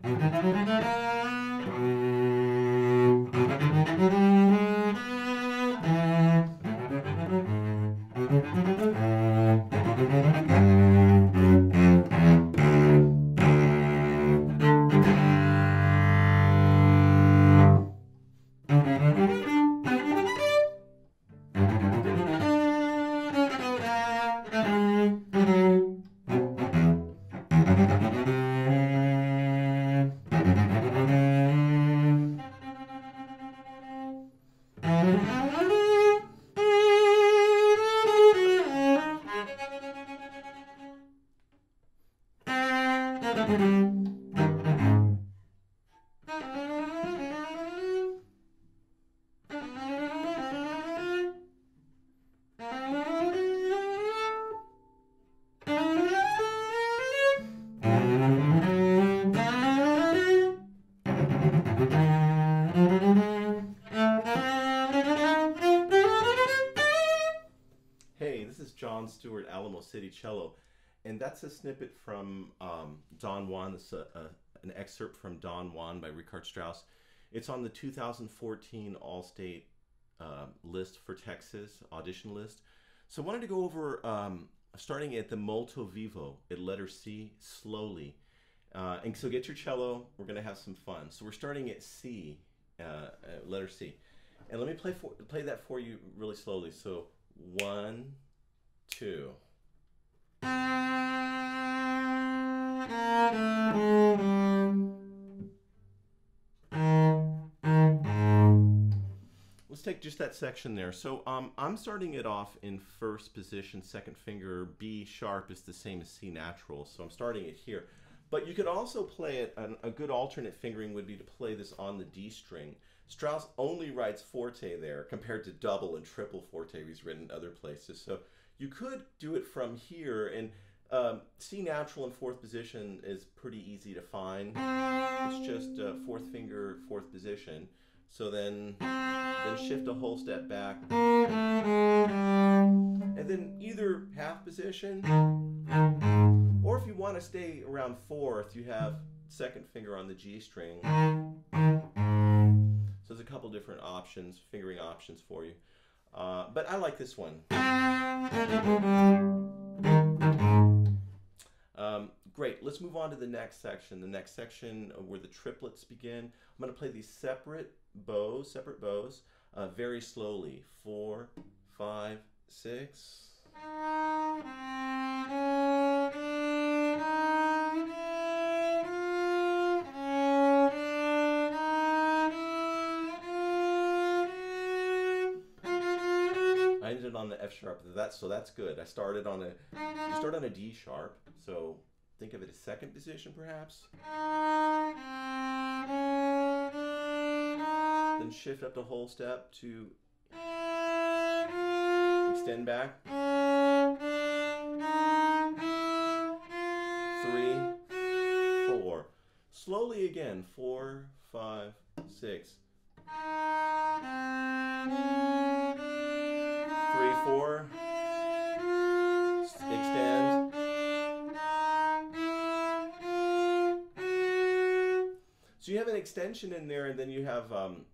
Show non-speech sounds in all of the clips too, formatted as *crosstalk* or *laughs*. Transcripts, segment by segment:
Hey, from um, Don Juan. This is a, a, an excerpt from Don Juan by Richard Strauss. It's on the 2014 All-State uh, list for Texas audition list. So I wanted to go over um, starting at the molto vivo at letter C slowly. Uh, and so get your cello. We're going to have some fun. So we're starting at C, uh, uh, letter C. And let me play for, play that for you really slowly. So one, two. Let's take just that section there. So um, I'm starting it off in first position, second finger, B sharp is the same as C natural. So I'm starting it here. But you could also play it, an, a good alternate fingering would be to play this on the D string. Strauss only writes forte there compared to double and triple forte he's written other places. So you could do it from here and um, C natural in fourth position is pretty easy to find. It's just uh, fourth finger, fourth position. So then, then shift a whole step back. And then either half position, or if you want to stay around fourth, you have second finger on the G string. So there's a couple different options, fingering options for you. Uh, but I like this one. Great, let's move on to the next section. The next section where the triplets begin. I'm going to play these separate bows, separate bows, uh, very slowly. Four, five, six. I ended on the F sharp. That's so that's good. I started on a you start on a D sharp. So think of it as second position perhaps. Then shift up the whole step to extend back. Three, four. Slowly again. Four, five, six. Three, four. Extend. So you have an extension in there, and then you have um,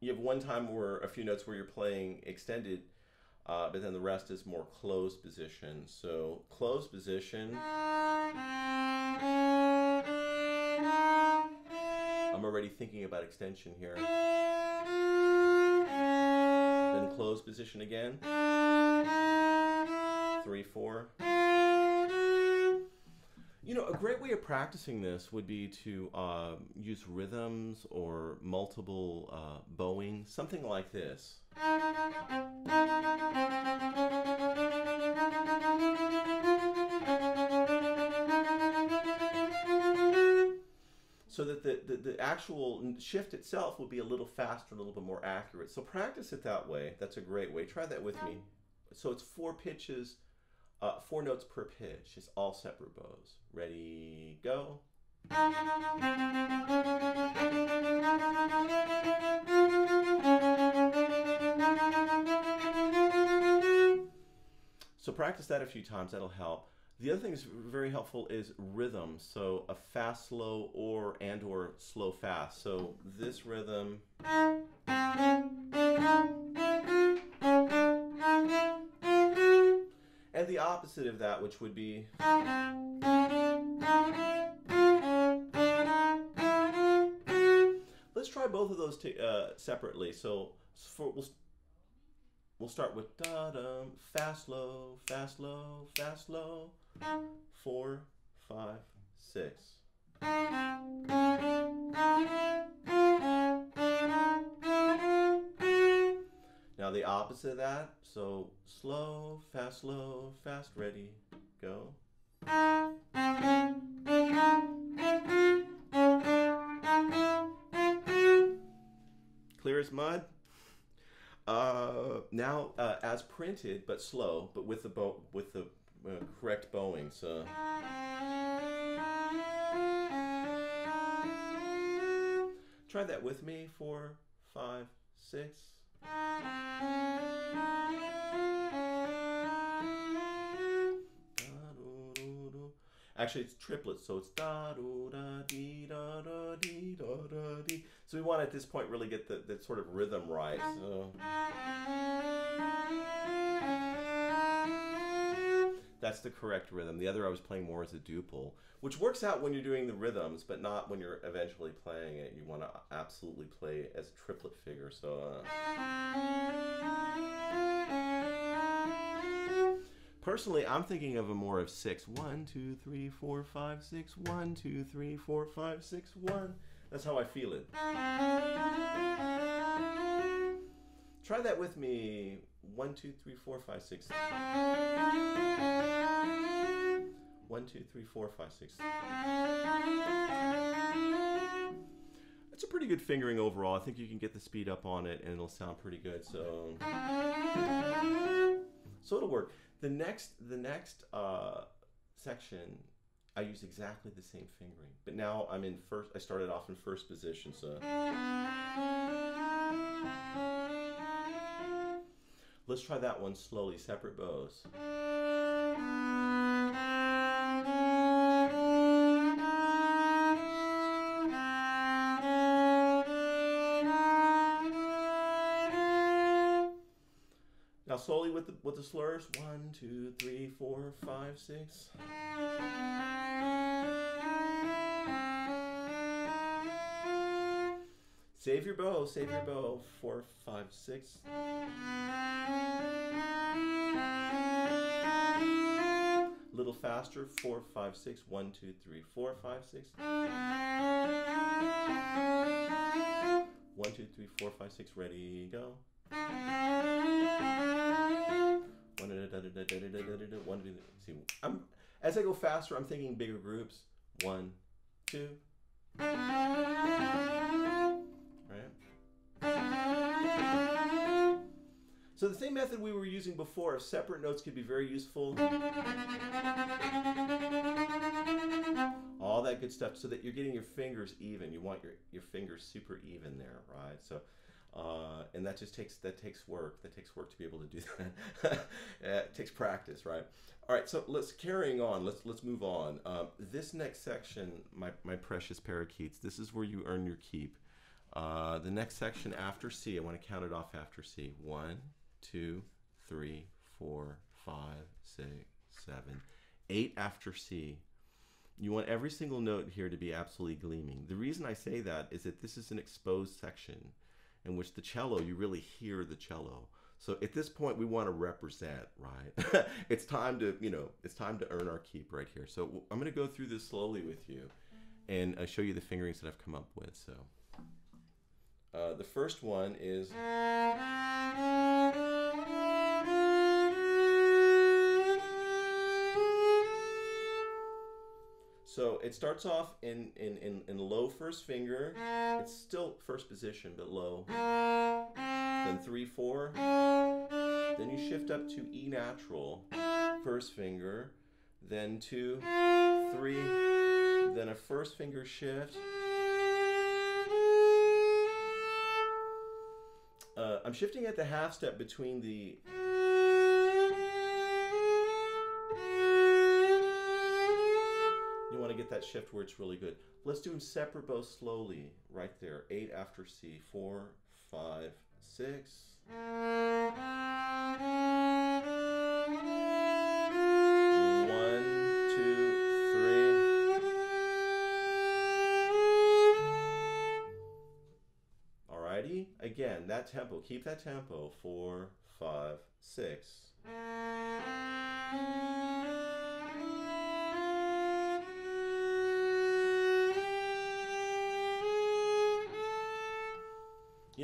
you have one time where a few notes where you're playing extended, uh, but then the rest is more closed position. So closed position. I'm already thinking about extension here. Then closed position again. Three, four. You know, a great way of practicing this would be to uh, use rhythms or multiple uh, bowing, something like this. So that the, the, the actual shift itself will be a little faster, and a little bit more accurate. So practice it that way. That's a great way. Try that with me. So it's four pitches uh, four notes per pitch. It's all separate bows. Ready, go. So practice that a few times. That'll help. The other thing that's very helpful is rhythm. So a fast slow or and or slow fast. So this rhythm and the opposite of that which would be Let's try both of those uh, separately. So for we'll we'll start with da dum fast low, fast low, fast low, four five six. Now the opposite of that. So slow fast slow fast ready go. Clear as mud. Uh, now, uh, as printed, but slow, but with the bow, with the uh, correct bowing. So. Try that with me. Four, five, six. Actually, it's triplets, so it's da do da dee da da dee da da dee. So we want at this point really get the, the sort of rhythm right. So that's the correct rhythm. The other I was playing more as a duple, which works out when you're doing the rhythms, but not when you're eventually playing it. You want to absolutely play as a triplet figure. So. Uh, Personally, I'm thinking of a more of six. One, two, three, four, five, six. One, two, three, four, five, six. One. That's how I feel it. Try that with me. One, two, three, four, five, six. One, two, three, four, five, six. It's a pretty good fingering overall. I think you can get the speed up on it and it'll sound pretty good. So, so it'll work. The next, the next uh, section, I use exactly the same fingering, but now I'm in first. I started off in first position, so. Let's try that one slowly, separate bows. Now slowly with the with the slurs. One, two, three, four, five, six. Save your bow, save your bow. Four, five, six. Little faster. Four, five, six. One, two, three, four, five, six. One, two, three, four, five, six. Ready, go. See, I'm as I go faster, I'm thinking bigger groups. One, two. So the same method we were using before of separate notes could be very useful. All that good stuff so that you're getting your fingers even. You want your, your fingers super even there, right? So uh, and that just takes that takes work. That takes work to be able to do *laughs* that. it takes practice, right? All right, so let's carrying on. Let's let's move on. Um, this next section, my my precious parakeets. This is where you earn your keep. Uh, the next section after C, I want to count it off after C. One, two, three, four, five, six, seven, eight after C. You want every single note here to be absolutely gleaming. The reason I say that is that this is an exposed section in which the cello, you really hear the cello. So at this point, we want to represent, right? *laughs* it's time to, you know, it's time to earn our keep right here. So I'm going to go through this slowly with you and uh, show you the fingerings that I've come up with. So uh, the first one is. So it starts off in, in, in, in low first finger. It's still first position, but low. Then three, four. Then you shift up to E natural, first finger. Then two, three. Then a first finger shift. Uh, I'm shifting at the half step between the that shift where it's really good. Let's do them separate bows slowly, right there. Eight after C. Four, five, six. One, two, three. Again, that tempo. Keep that tempo. Four, five, six.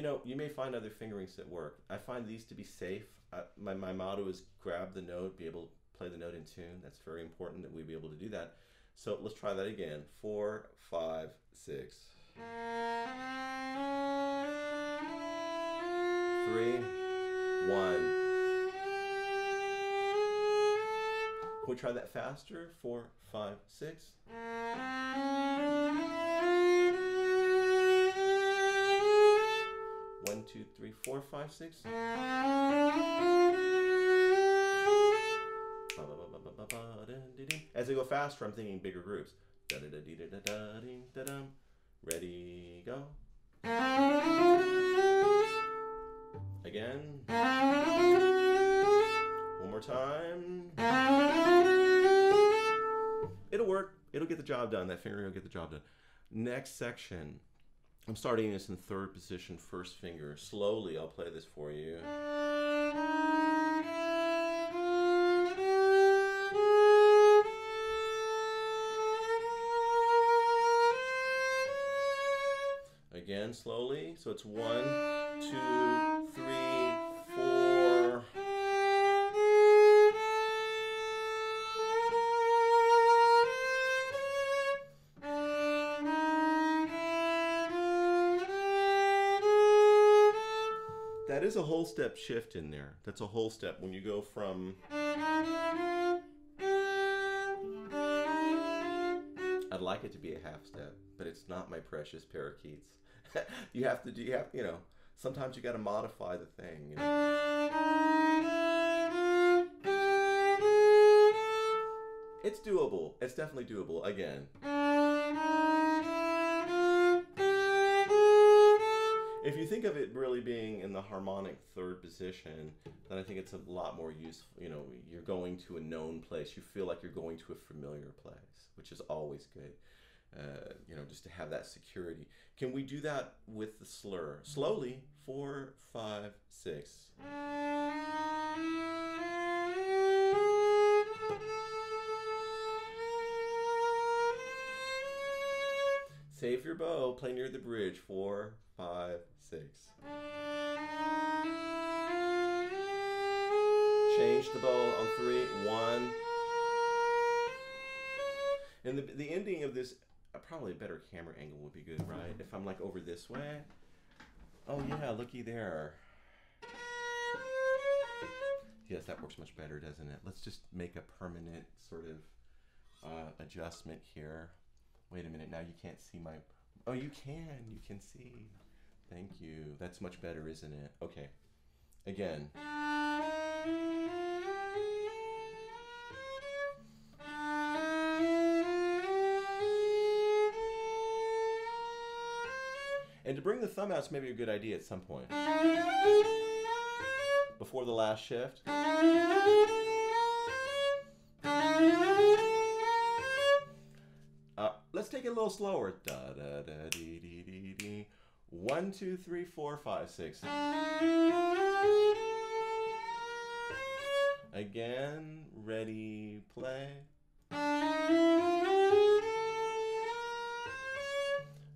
Know, you may find other fingerings that work. I find these to be safe. My, my motto is grab the note, be able to play the note in tune. That's very important that we be able to do that. So let's try that again. Four, five, six. Three, one. Can we try that faster? Four, five, six. One, two, three, four, five, six. As I go faster, I'm thinking bigger groups. Ready, go. Again. One more time. It'll work. It'll get the job done. That finger will get the job done. Next section. I'm starting this in third position, first finger. Slowly, I'll play this for you. Again, slowly. So it's one, two, three, That is a whole step shift in there. That's a whole step when you go from. I'd like it to be a half step, but it's not my precious parakeets. *laughs* you have to do. You have you know. Sometimes you got to modify the thing. You know? It's doable. It's definitely doable. Again. If you think of it really being in the harmonic third position, then I think it's a lot more useful. You know, you're going to a known place. You feel like you're going to a familiar place, which is always good. Uh, you know, just to have that security. Can we do that with the slur? Slowly. Four, five, six. Save your bow. Play near the bridge. Four, five, six. Change the bow on three. One. And the, the ending of this, uh, probably a better camera angle would be good, right? If I'm like over this way. Oh yeah, looky there. Yes, that works much better, doesn't it? Let's just make a permanent sort of uh, adjustment here. Wait a minute, now you can't see my. Oh, you can. You can see. Thank you. That's much better, isn't it? Okay. Again. And to bring the thumb out is maybe a good idea at some point. Before the last shift. Little slower. Da da da dee dee dee dee. One, two, three, four, five, six. Again, ready, play.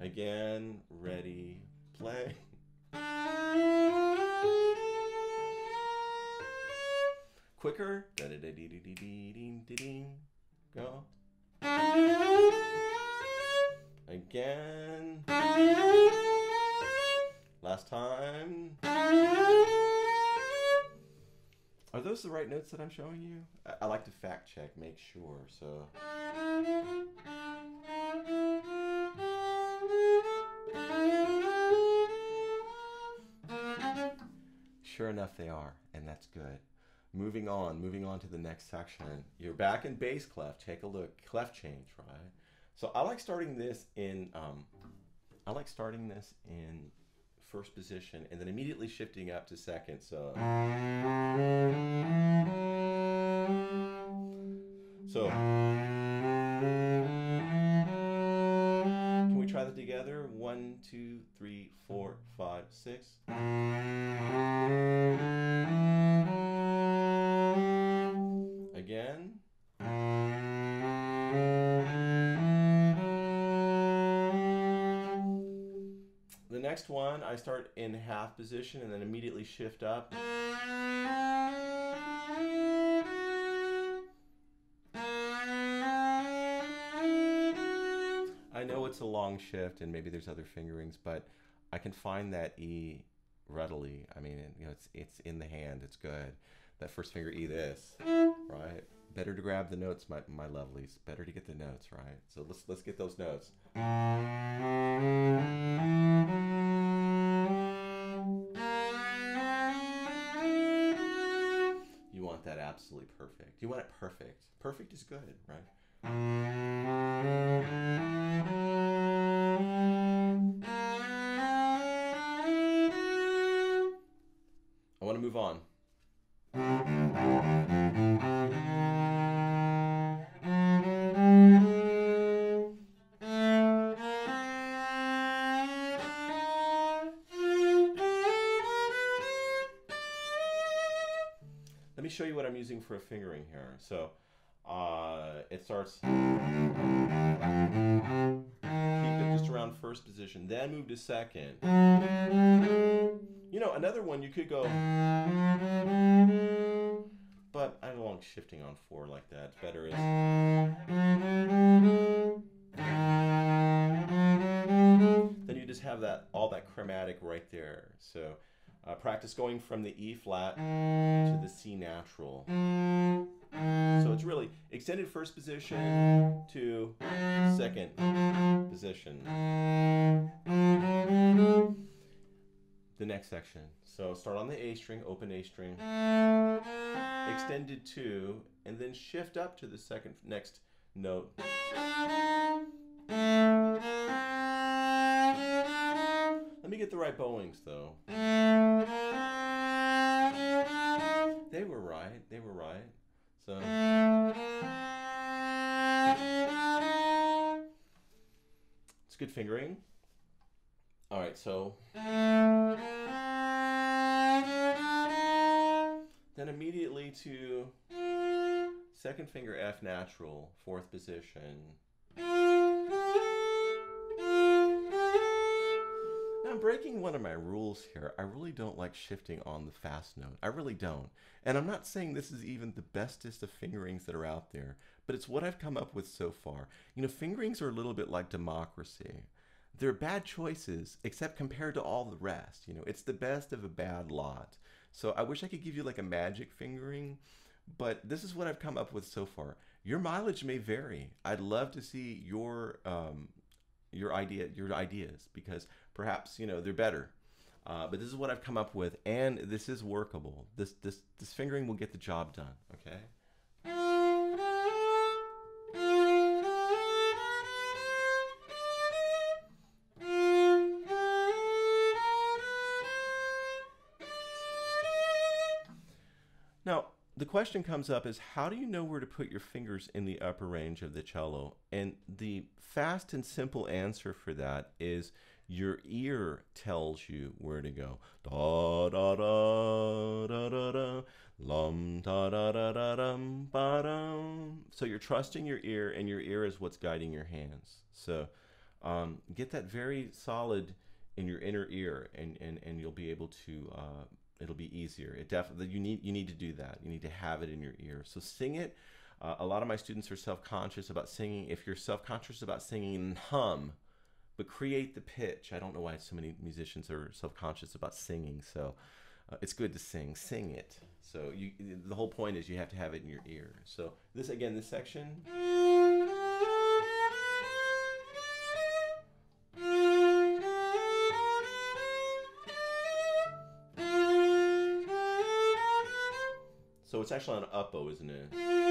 Again, ready, play. Quicker. Da da da dee dee dee dee dee dee. Go. Again. Last time. Are those the right notes that I'm showing you? I, I like to fact check, make sure. So. Sure enough, they are, and that's good. Moving on, moving on to the next section. You're back in bass clef. Take a look. Clef change, right? So I like starting this in um, I like starting this in first position and then immediately shifting up to second. So so can we try that together? One, two, three, four, five, six. Next one, I start in half position and then immediately shift up. I know it's a long shift and maybe there's other fingerings, but I can find that E readily. I mean, you know, it's it's in the hand. It's good. That first finger E this, right? Better to grab the notes, my, my lovelies. Better to get the notes, right? So let's let's get those notes. Absolutely perfect. You want it perfect. Perfect is good, right? I want to move on. Show you what I'm using for a fingering here. So uh, it starts. Keep it just around first position, then move to second. You know, another one you could go. But I don't like shifting on four like that. Better is. Then you just have that all that chromatic right there. So uh, practice going from the E flat to the C natural. So it's really extended first position to second position. The next section. So start on the A string, open A string, extended two, and then shift up to the second next note. Let me get the right bowings though. They were right. They were right. So. It's good fingering. All right, so. Then immediately to second finger F natural, fourth position. I'm breaking one of my rules here. I really don't like shifting on the fast note. I really don't. And I'm not saying this is even the bestest of fingerings that are out there, but it's what I've come up with so far. You know, fingerings are a little bit like democracy. They're bad choices, except compared to all the rest. You know, it's the best of a bad lot. So I wish I could give you like a magic fingering, but this is what I've come up with so far. Your mileage may vary. I'd love to see your um, your idea your ideas because perhaps you know they're better. Uh, but this is what I've come up with, and this is workable. This this this fingering will get the job done. Okay. Now, the question comes up is how do you know where to put your fingers in the upper range of the cello? And the fast and simple answer for that is your ear tells you where to go. Da da da da da da lum da da da da dum ba dum. So you're trusting your ear, and your ear is what's guiding your hands. So um, get that very solid in your inner ear, and and and you'll be able to. Uh, it'll be easier. It definitely you need you need to do that. You need to have it in your ear. So sing it. Uh, a lot of my students are self-conscious about singing. If you're self-conscious about singing, hum, but create the pitch. I don't know why so many musicians are self-conscious about singing. So uh, it's good to sing. Sing it. So you the whole point is you have to have it in your ear. So this again, this section. So it's actually an up bow, isn't it?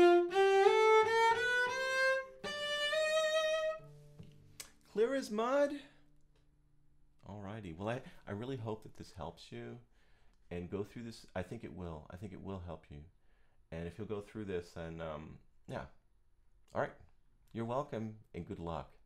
Clear as mud? Alrighty. Well, I, I really hope that this helps you and go through this. I think it will. I think it will help you. And if you'll go through this, and um, yeah. All right. You're welcome and good luck.